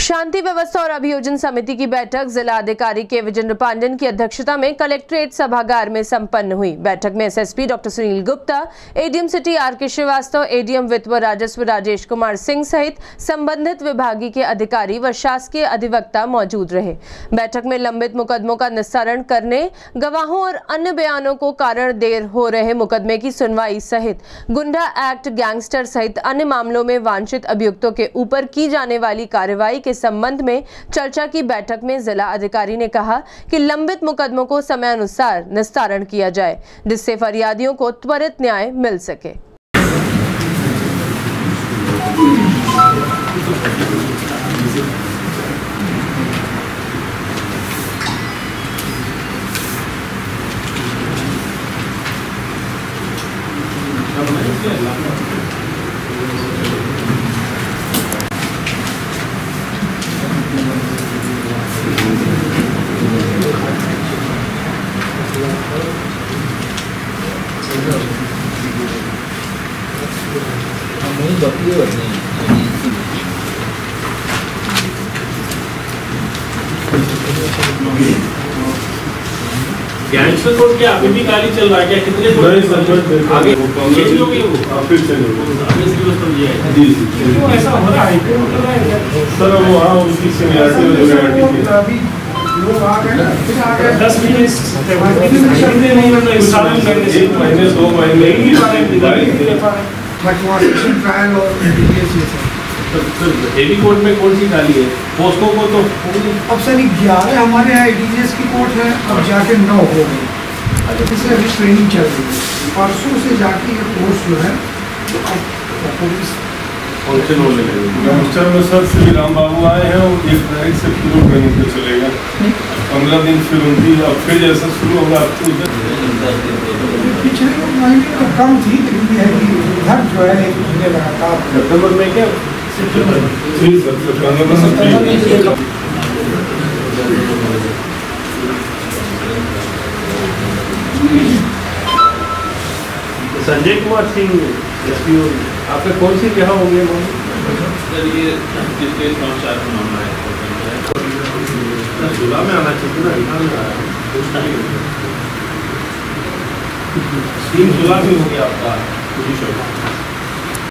शांति व्यवस्था और अभियोजन समिति की बैठक जिला अधिकारी के विजेंद्र पांडन की अध्यक्षता में कलेक्ट्रेट सभागार में संपन्न हुई। बैठक में SSP doctor Sunil Gupta, ADM city R K Srivastava, ADM वित्त व राजस्व राजेश कुमार सिंह सहित संबंधित विभागीय के अधिकारी व शासकीय अधिवक्ता मौजूद रहे। बैठक में लंबित मुकदमों का निस्तारण करने, गवाहों और अन्य बयानों को कारण देर हो रहे मुकदमे की सुनवाई सहित गुंडा एक्ट, गैंगस्टर सहित अन्य मामलों में वांछित अभियुक्तों के ऊपर की जाने वाली कार्रवाई के संबंध में चर्चा की बैठक में जिला अधिकारी ने कहा कि लंबित मुकदमों को समय अनुसार निस्तारण किया जाए, जिससे फरियादियों को त्वरित न्याय मिल सके। गैंगस्टर कोड क्या अभी भी गाली चल रहा है क्या कितने नहीं सर आगे चेंज हो गई वो फिर चेंज हो गई। अभी इसकी व्यवस्था ये है जी जी तो ऐसा हो रहा है सर वो हाँ उसकी जूनियरिटी थी दस महीने एक महीने दो महीने हेवी कोर्ट में कौन सी गाली है? पोस्को को तो अब सर ग्यारह हमारे यहाँ डीजीएस की कोर्ट है अब जाके नौ हो गई तो इसलिए अभी ट्रेनिंग चल रही है। परसों से जाके ये कोर्स जो है तो अब फ़ंक्शन होने लगे गैंगस्टर में सर श्री राम बाबू आए हैं और एक तारीख से फिर ट्रेनिंग पे चलेगा पंद्रह दिन फिर उनकी अब फिर जैसा शुरू होगा आपको उधर पिछले महीने तो कम थी लेकिन ये है कि इधर जो है एक महीने लगातार सितंबर में क्या? सितंबर। जी सर सितंबर में है। संजय कुमार सिंह एसपी आपका कौन सी क्या हो वो सर ये जिसके समाचार का मामला है? जुला में आना चाहिए ना यहाँ तीन जुला में हो गया आपका पोजीशन